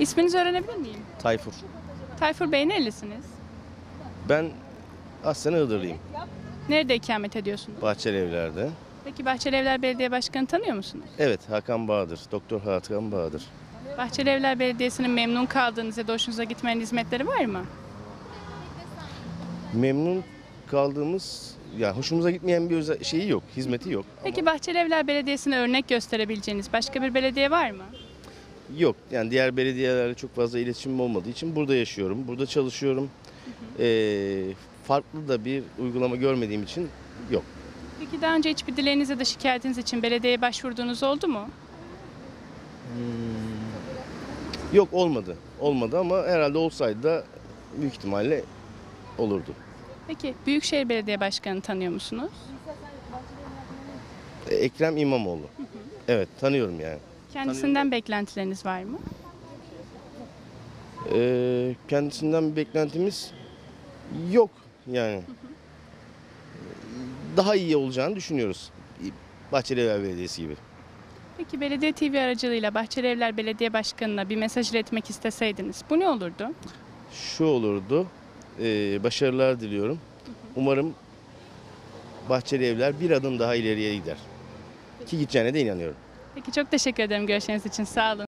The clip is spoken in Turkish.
İsminizi öğrenebilir miyim? Tayfur. Tayfur Bey nerelisiniz? Ben aslen Iğdırlıyım. Nerede ikamet ediyorsunuz? Bahçeli Evler'de. Peki Bahçelievler Belediye Başkanı tanıyor musunuz? Evet Hakan Bahadır. Doktor Hakan Bahadır. Bahçelievler Belediyesi'nin memnun kaldığınız ya da hoşunuza gitmeyen hizmetleri var mı? Memnun kaldığımız, ya hoşumuza gitmeyen bir özel şeyi yok, hizmeti yok. Peki Bahçelievler Belediyesi'ne örnek gösterebileceğiniz başka bir belediye var mı? Yok yani diğer belediyelerle çok fazla iletişimim olmadığı için burada yaşıyorum, burada çalışıyorum. Ee, farklı da bir uygulama görmediğim için yok. Peki daha önce hiçbir dileğiniz ya da şikayetiniz için belediyeye başvurduğunuz oldu mu? Yok olmadı, olmadı ama herhalde olsaydı da büyük ihtimalle olurdu. Peki Büyükşehir Belediye Başkanı tanıyor musunuz? Ekrem İmamoğlu. Evet tanıyorum yani. Kendisinden beklentileriniz var mı? Ee, kendisinden bir beklentimiz yok yani. Daha iyi olacağını düşünüyoruz. Bahçelievler Belediyesi gibi. Peki Belediye TV aracılığıyla Bahçelievler Belediye Başkanı'na bir mesaj iletmek isteseydiniz bu ne olurdu? Şu olurdu, ee, başarılar diliyorum. Umarım Bahçeli Evler bir adım daha ileriye gider. Ki gideceğine de inanıyorum. Peki çok teşekkür ederim görüşleriniz için. Sağ olun.